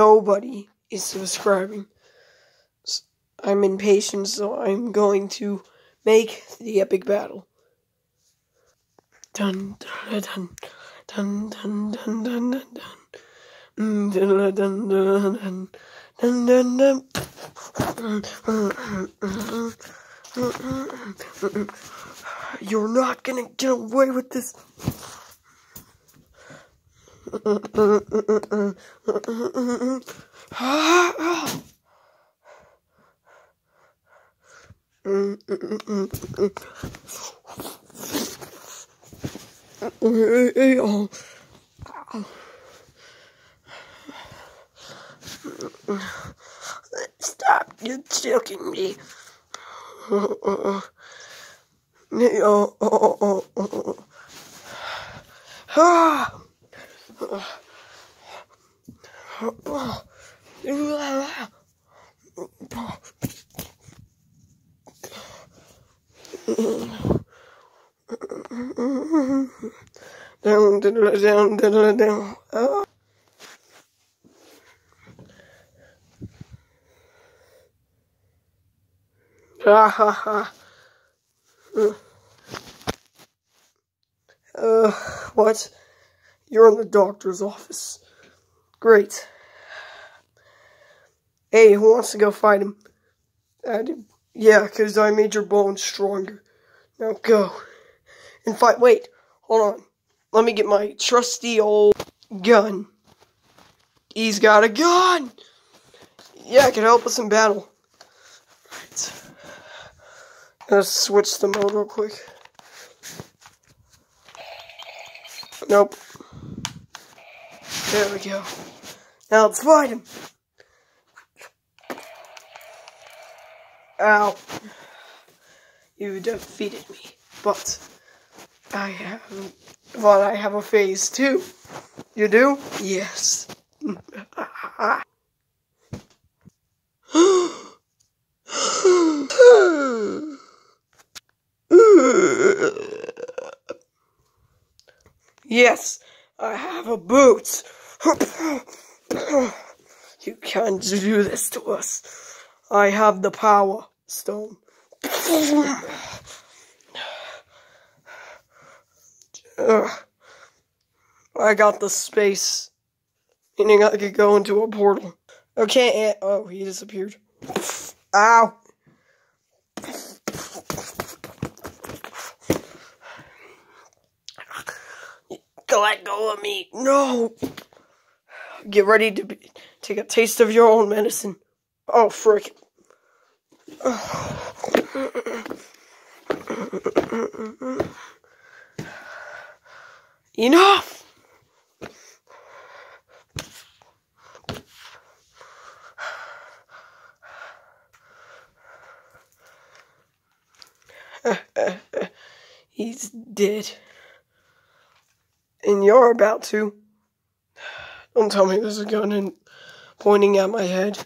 Nobody is subscribing. I'm impatient, so I'm going to make the epic battle. Dun dun dun dun dun dun dun dun dun dun dun dun dun dun dun You're not gonna get away with this. Stop, you're choking me. Oh, oh, oh. Ah. Down, down, down, down, down. Oh. Ha ha ha. Uh, what? You're in the doctor's office. Great. Hey, who wants to go fight him? I do. Yeah, because I made your bones stronger. Now go. And fight. Wait, hold on. Let me get my trusty old gun. He's got a gun! Yeah, it can help us in battle. Right. Let's switch the mode real quick. Nope. There we go. Now let's fight him. Ow. You defeated me. But I have well, I have a phase too. You do? Yes. yes, I have a boot. you can't do this to us. I have the power stone. I got the space. Meaning I could go into a portal. Okay, oh, he disappeared. Ow! Let go of me. No! Get ready to be, take a taste of your own medicine. Oh, frick. Enough! He's dead. And you're about to. Don't tell me there's a gun and pointing at my head.